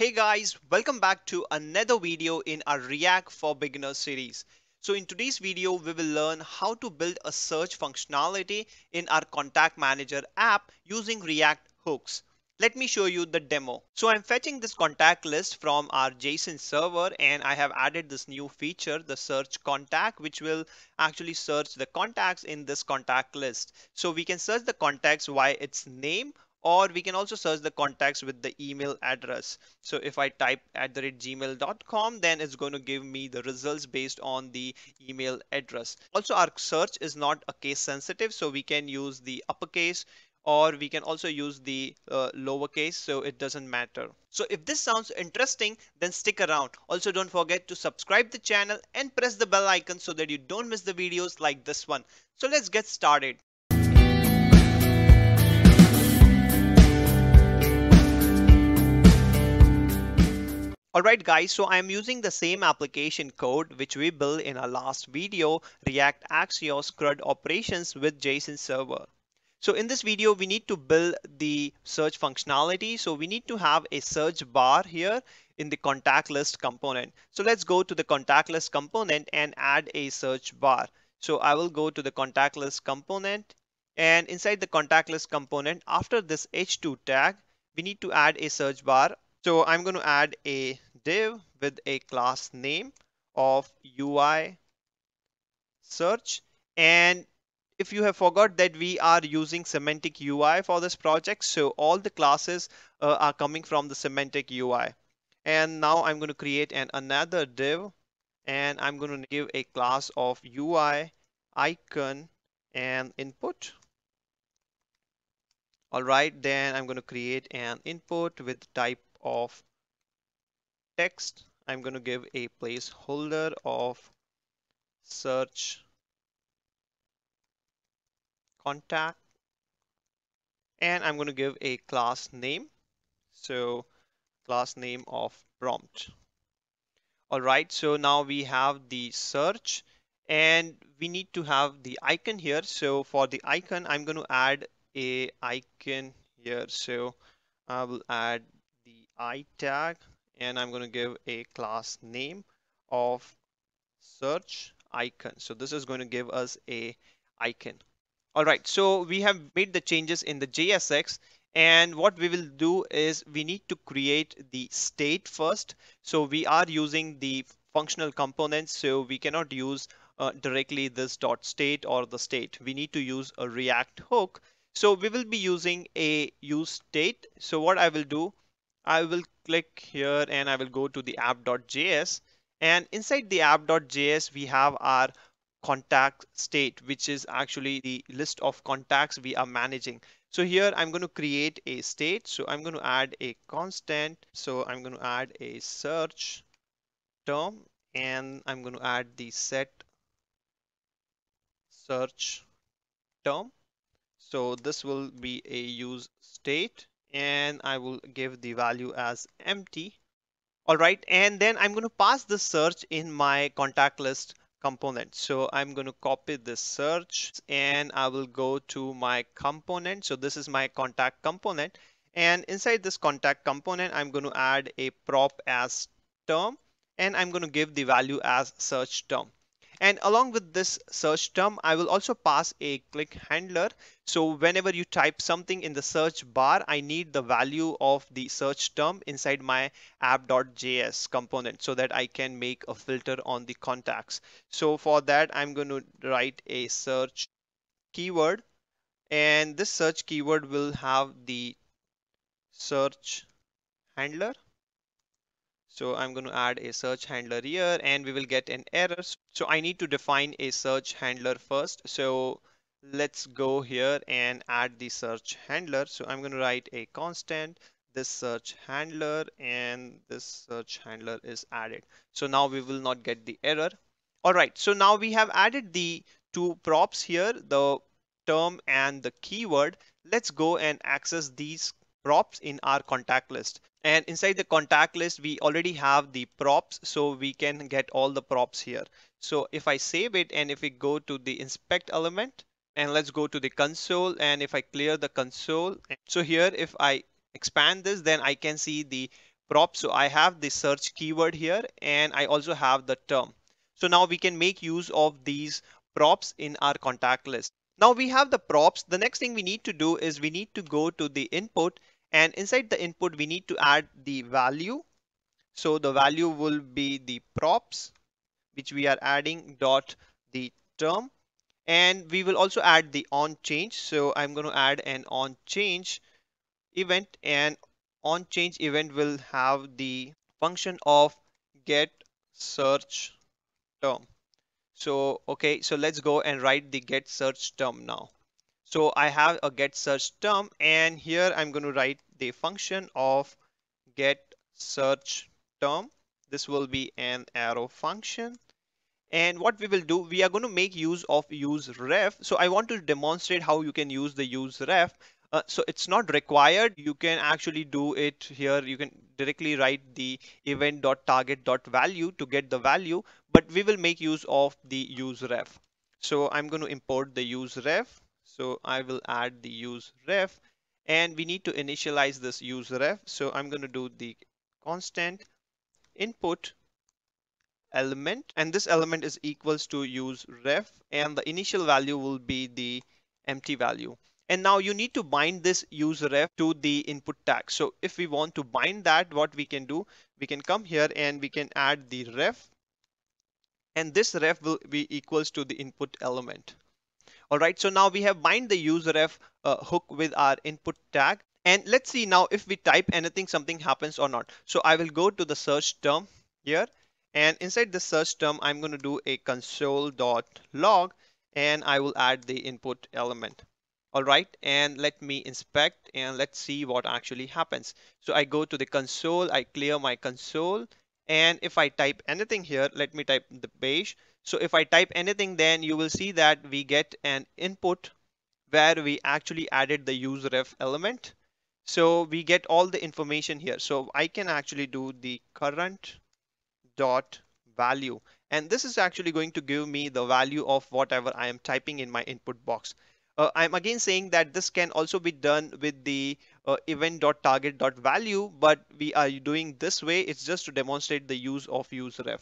Hey guys, welcome back to another video in our React for Beginners series. So in today's video, we will learn how to build a search functionality in our contact manager app using React hooks. Let me show you the demo. So I'm fetching this contact list from our JSON server and I have added this new feature, the search contact, which will actually search the contacts in this contact list. So we can search the contacts by its name or we can also search the contacts with the email address. So if I type at the rate gmail.com, then it's going to give me the results based on the email address. Also, our search is not a case sensitive, so we can use the uppercase or we can also use the uh, lowercase so it doesn't matter so if this sounds interesting then stick around also don't forget to subscribe the channel and press the bell icon so that you don't miss the videos like this one so let's get started Alright guys, so I'm using the same application code which we built in our last video, React Axios CRUD operations with JSON server. So in this video, we need to build the search functionality. So we need to have a search bar here in the contact list component. So let's go to the contact list component and add a search bar. So I will go to the contact list component and inside the contact list component, after this h2 tag, we need to add a search bar so I'm going to add a div with a class name of UI search. And if you have forgot that we are using semantic UI for this project, so all the classes uh, are coming from the semantic UI. And now I'm going to create an another div and I'm going to give a class of UI icon and input. All right, then I'm going to create an input with type of text I'm going to give a placeholder of search contact and I'm going to give a class name. So class name of prompt. All right so now we have the search and we need to have the icon here. So for the icon I'm going to add a icon here. So I will add i tag and I'm going to give a class name of search icon. So this is going to give us a icon. All right, so we have made the changes in the JSX and what we will do is we need to create the state first. So we are using the functional components, so we cannot use uh, directly this dot state or the state. We need to use a React hook. So we will be using a use state. So what I will do, I will click here and I will go to the app.js and inside the app.js we have our contact state which is actually the list of contacts we are managing. So here I'm going to create a state. So I'm going to add a constant. So I'm going to add a search term and I'm going to add the set search term. So this will be a use state and I will give the value as empty. All right, and then I'm going to pass the search in my contact list component. So I'm going to copy this search and I will go to my component. So this is my contact component. And inside this contact component, I'm going to add a prop as term and I'm going to give the value as search term. And along with this search term, I will also pass a click handler. So whenever you type something in the search bar, I need the value of the search term inside my app.js component so that I can make a filter on the contacts. So for that, I'm going to write a search keyword and this search keyword will have the search handler so I'm going to add a search handler here and we will get an error. So I need to define a search handler first. So let's go here and add the search handler. So I'm going to write a constant this search handler and this search handler is added. So now we will not get the error. All right, so now we have added the two props here, the term and the keyword. Let's go and access these props in our contact list and inside the contact list we already have the props so we can get all the props here so if I save it and if we go to the inspect element and let's go to the console and if I clear the console so here if I expand this then I can see the prop. So I have the search keyword here and I also have the term. So now we can make use of these props in our contact list. Now we have the props. The next thing we need to do is we need to go to the input and inside the input we need to add the value. So the value will be the props which we are adding dot the term and we will also add the on change. So I'm going to add an on change event and on change event will have the function of get search term. So, okay, so let's go and write the get search term now. So I have a get search term and here I'm going to write the function of get search term. This will be an arrow function. And what we will do, we are going to make use of use ref. So I want to demonstrate how you can use the use ref. Uh, so it's not required. You can actually do it here. You can directly write the event.target.value to get the value, but we will make use of the use ref. So I'm going to import the use ref. So I will add the use ref and we need to initialize this use ref. So I'm going to do the constant input element and this element is equals to use ref and the initial value will be the empty value. And now you need to bind this use ref to the input tag. So if we want to bind that, what we can do, we can come here and we can add the ref. And this ref will be equals to the input element. All right, so now we have bind the use ref uh, hook with our input tag. And let's see now if we type anything, something happens or not. So I will go to the search term here. And inside the search term, I'm going to do a console.log and I will add the input element all right and let me inspect and let's see what actually happens so I go to the console I clear my console and if I type anything here let me type Dipesh so if I type anything then you will see that we get an input where we actually added the use ref element so we get all the information here so I can actually do the current dot value and this is actually going to give me the value of whatever I am typing in my input box uh, I'm again saying that this can also be done with the uh, event.target.value, but we are doing this way. It's just to demonstrate the use of useRef.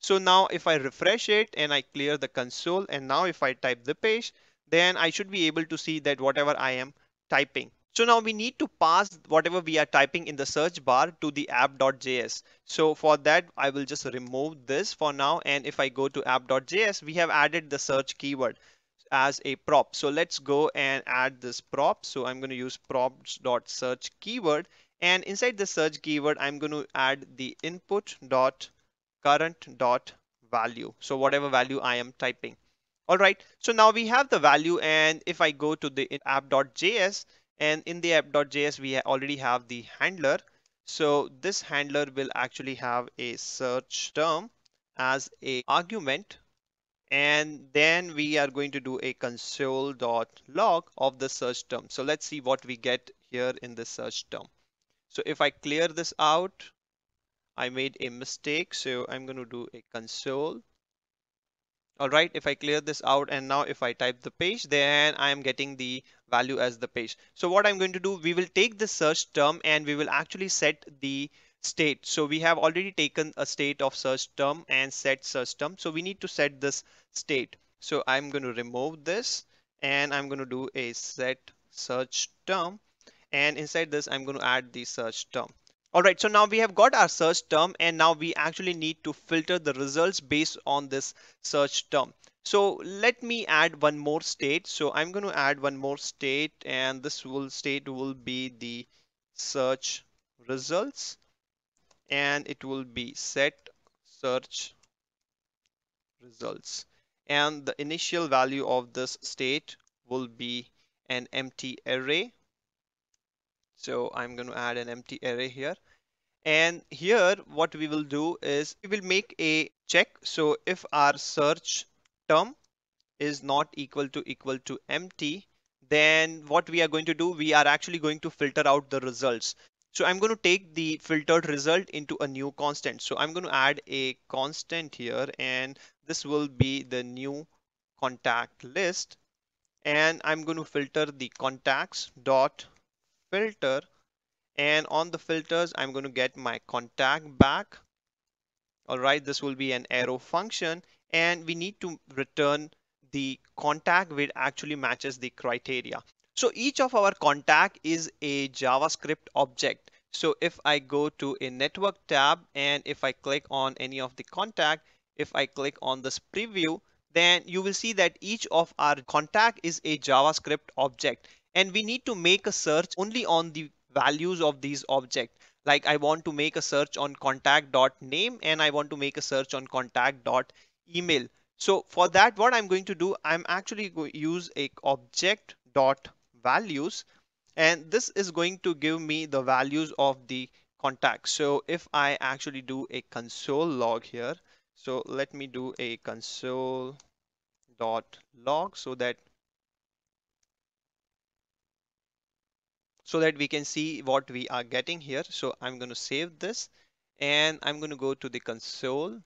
So now if I refresh it and I clear the console and now if I type Dipesh, then I should be able to see that whatever I am typing. So now we need to pass whatever we are typing in the search bar to the app.js. So for that, I will just remove this for now. And if I go to app.js, we have added the search keyword as a prop. So let's go and add this prop. So I'm going to use props.search keyword. And inside the search keyword, I'm going to add the input dot current dot value. So whatever value I am typing. All right. So now we have the value. And if I go to the app.js and in the app.js, we already have the handler. So this handler will actually have a search term as a argument and then we are going to do a console.log of the search term. So let's see what we get here in the search term. So if I clear this out, I made a mistake. So I'm going to do a console. All right, if I clear this out and now if I type Dipesh, then I am getting the value as Dipesh. So what I'm going to do, we will take the search term and we will actually set the state. So we have already taken a state of search term and set search term. So we need to set this state. So I'm going to remove this and I'm going to do a set search term. And inside this, I'm going to add the search term. All right, so now we have got our search term and now we actually need to filter the results based on this search term. So let me add one more state. So I'm going to add one more state and this will state will be the search results and it will be set search results and the initial value of this state will be an empty array so I'm going to add an empty array here and here what we will do is we will make a check so if our search term is not equal to equal to empty then what we are going to do we are actually going to filter out the results so I'm going to take the filtered result into a new constant. So I'm going to add a constant here and this will be the new contact list. And I'm going to filter the contacts dot filter and on the filters I'm going to get my contact back. All right this will be an arrow function and we need to return the contact which actually matches the criteria. So each of our contact is a javascript object. So if i go to a network tab and if i click on any of the contact if i click on this preview then you will see that each of our contact is a javascript object and we need to make a search only on the values of these objects like I want to make a search on contact.name and I want to make a search on contact.email. So for that, what I'm going to do, I'm actually going to use a object dot values and this is going to give me the values of the contact. So if I actually do a console log here, so let me do a console dot log so that so that we can see what we are getting here. So I'm going to save this and I'm going to go to the console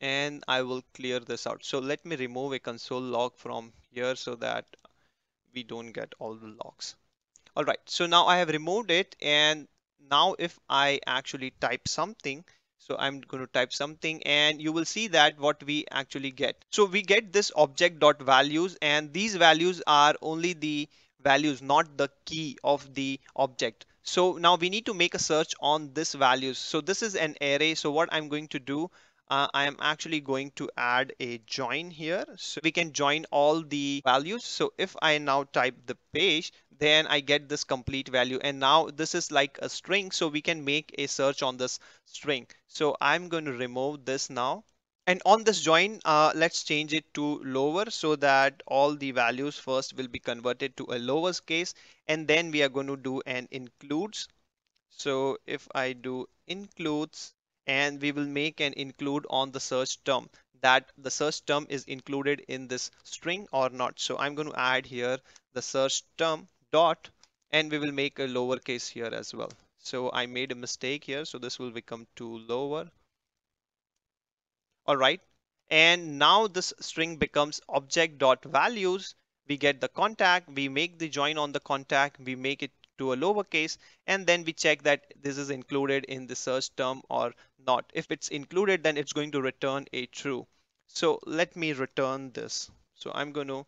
and I will clear this out. So let me remove a console log from here so that we don't get all the logs. All right, so now I have removed it and now if I actually type something, so I'm going to type something and you will see that what we actually get. So we get this object dot values and these values are only the values, not the key of the object. So now we need to make a search on this values. So this is an array. So what I'm going to do, uh, I am actually going to add a join here. So we can join all the values. So if I now type the page, then I get this complete value. And now this is like a string. So we can make a search on this string. So I'm going to remove this now. And on this join, uh, let's change it to lower so that all the values first will be converted to a lower case. And then we are going to do an includes. So if I do includes and we will make an include on the search term that the search term is included in this string or not. So I'm going to add here the search term dot and we will make a lowercase here as well. So I made a mistake here. So this will become to lower all right and now this string becomes object dot values we get the contact we make the join on the contact we make it to a lowercase and then we check that this is included in the search term or not. If it's included then it's going to return a true. So let me return this. So i'm going to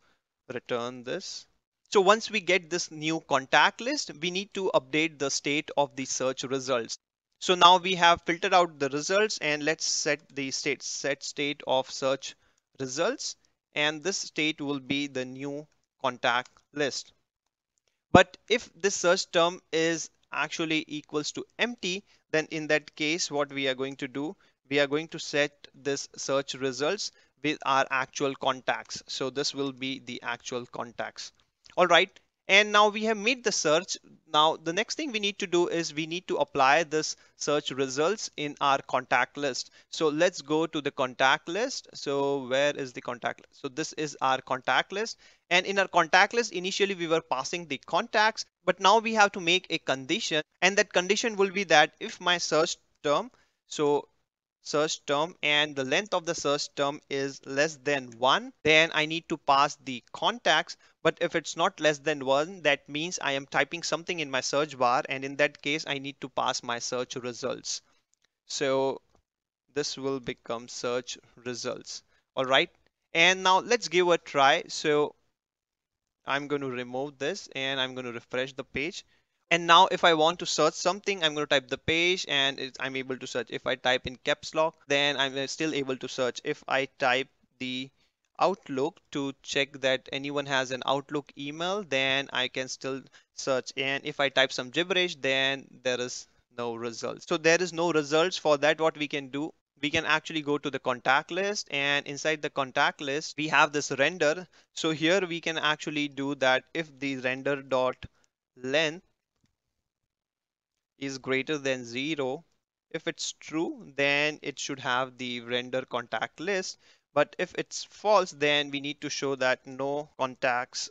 return this. So once we get this new contact list we need to update the state of the search results so now we have filtered out the results and let's set the state, set state of search results. And this state will be the new contact list. But if this search term is actually equals to empty, then in that case, what we are going to do, we are going to set this search results with our actual contacts. So this will be the actual contacts. All right. And now we have made the search. Now the next thing we need to do is we need to apply this search results in our contact list. So let's go to the contact list. So where is the contact list? So this is our contact list. And in our contact list, initially we were passing the contacts, but now we have to make a condition. And that condition will be that if my search term, so search term and the length of the search term is less than one, then I need to pass the contacts. But if it's not less than one, that means I am typing something in my search bar. And in that case, I need to pass my search results. So this will become search results. All right. And now let's give a try. So I'm going to remove this and I'm going to refresh the page. And now if I want to search something, I'm going to type Dipesh and I'm able to search. If I type in caps lock, then I'm uh, still able to search. If I type the Outlook to check that anyone has an Outlook email, then I can still search. And if I type some gibberish, then there is no results. So there is no results for that. What we can do, we can actually go to the contact list and inside the contact list, we have this render. So here we can actually do that if the render dot length is greater than zero, if it's true, then it should have the render contact list. But if it's false, then we need to show that no contacts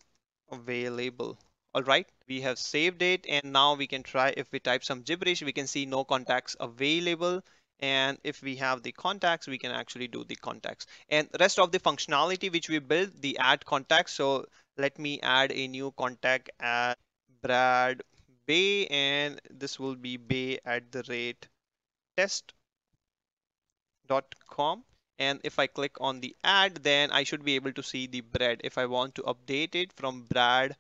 available. All right, we have saved it and now we can try if we type some gibberish, we can see no contacts available. And if we have the contacts, we can actually do the contacts and rest of the functionality which we built the add contacts. So let me add a new contact at Brad bay and this will be bay at the rate test.com and if I click on the add then I should be able to see the bread. If I want to update it from Brad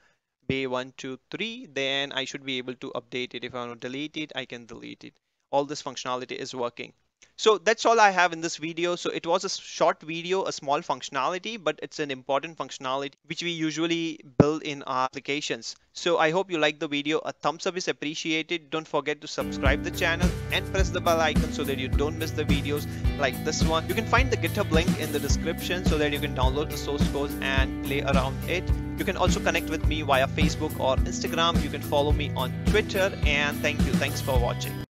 bay 123 then I should be able to update it. If I want to delete it I can delete it. All this functionality is working so that's all I have in this video. So it was a short video, a small functionality, but it's an important functionality which we usually build in our applications. So I hope you like the video. A thumbs up is appreciated. Don't forget to subscribe the channel and press the bell icon so that you don't miss the videos like this one. You can find the GitHub link in the description so that you can download the source code and play around it. You can also connect with me via Facebook or Instagram. You can follow me on Twitter and thank you. Thanks for watching.